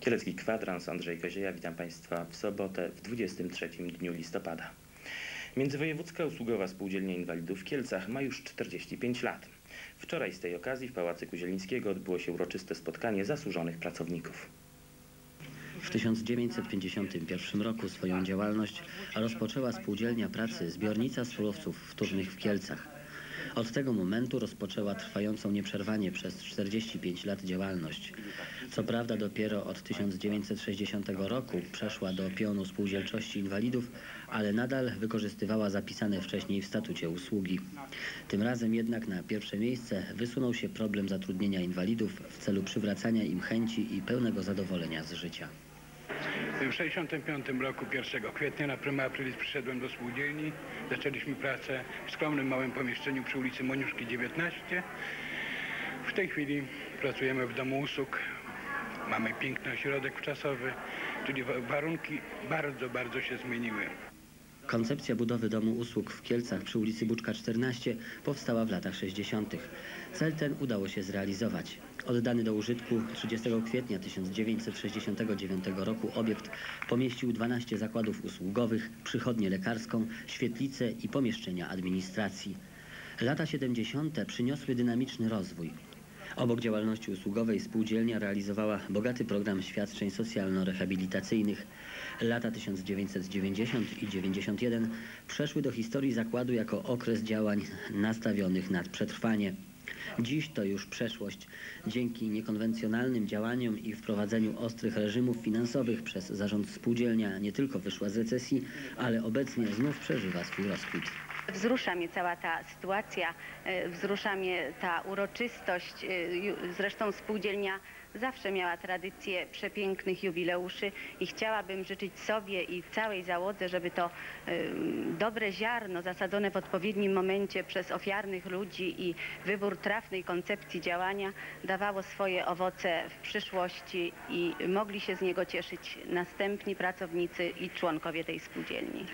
Kielecki Kwadrans, Andrzej Kozieja, witam Państwa w sobotę w 23 dniu listopada. Międzywojewódzka Usługowa Spółdzielnia Inwalidów w Kielcach ma już 45 lat. Wczoraj z tej okazji w Pałacyku Zielińskiego odbyło się uroczyste spotkanie zasłużonych pracowników. W 1951 roku swoją działalność rozpoczęła spółdzielnia pracy Zbiornica Surowców Wtórnych w Kielcach. Od tego momentu rozpoczęła trwającą nieprzerwanie przez 45 lat działalność. Co prawda dopiero od 1960 roku przeszła do pionu spółdzielczości inwalidów, ale nadal wykorzystywała zapisane wcześniej w statucie usługi. Tym razem jednak na pierwsze miejsce wysunął się problem zatrudnienia inwalidów w celu przywracania im chęci i pełnego zadowolenia z życia. W 1965 roku 1 kwietnia na Prima Aprilis przyszedłem do spółdzielni. Zaczęliśmy pracę w skromnym małym pomieszczeniu przy ulicy Moniuszki 19. W tej chwili pracujemy w domu usług. Mamy piękny ośrodek wczasowy, czyli wa- warunki bardzo, bardzo się zmieniły. Koncepcja budowy domu usług w Kielcach przy ulicy Buczka 14 powstała w latach 60. Cel ten udało się zrealizować. Oddany do użytku 30 kwietnia 1969 roku obiekt pomieścił 12 zakładów usługowych, przychodnię lekarską, świetlicę i pomieszczenia administracji. Lata 70. przyniosły dynamiczny rozwój. Obok działalności usługowej spółdzielnia realizowała bogaty program świadczeń socjalno-rehabilitacyjnych. Lata 1990 i 91 przeszły do historii zakładu jako okres działań nastawionych na przetrwanie. Dziś to już przeszłość. Dzięki niekonwencjonalnym działaniom i wprowadzeniu ostrych reżimów finansowych przez zarząd spółdzielnia nie tylko wyszła z recesji, ale obecnie znów przeżywa swój rozkwit. Wzrusza mnie cała ta sytuacja, e, wzrusza mnie ta uroczystość. e, Zresztą spółdzielnia zawsze miała tradycję przepięknych jubileuszy i chciałabym życzyć sobie i całej załodze, żeby to e, dobre ziarno zasadzone w odpowiednim momencie przez ofiarnych ludzi i wybór trafnej koncepcji działania dawało swoje owoce w przyszłości i mogli się z niego cieszyć następni pracownicy i członkowie tej spółdzielni.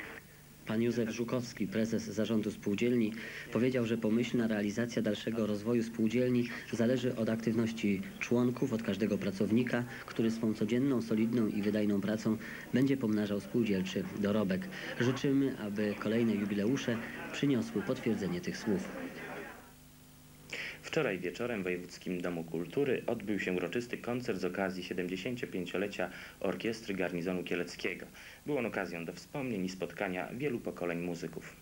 Pan Józef Żukowski, prezes zarządu spółdzielni, powiedział, że pomyślna realizacja dalszego rozwoju spółdzielni zależy od aktywności członków, od każdego pracownika, który swą codzienną, solidną i wydajną pracą będzie pomnażał spółdzielczy dorobek. Życzymy, aby kolejne jubileusze przyniosły potwierdzenie tych słów. Wczoraj wieczorem w Wojewódzkim Domu Kultury odbył się uroczysty koncert z okazji 75-lecia Orkiestry Garnizonu Kieleckiego. Był on okazją do wspomnień i spotkania wielu pokoleń muzyków.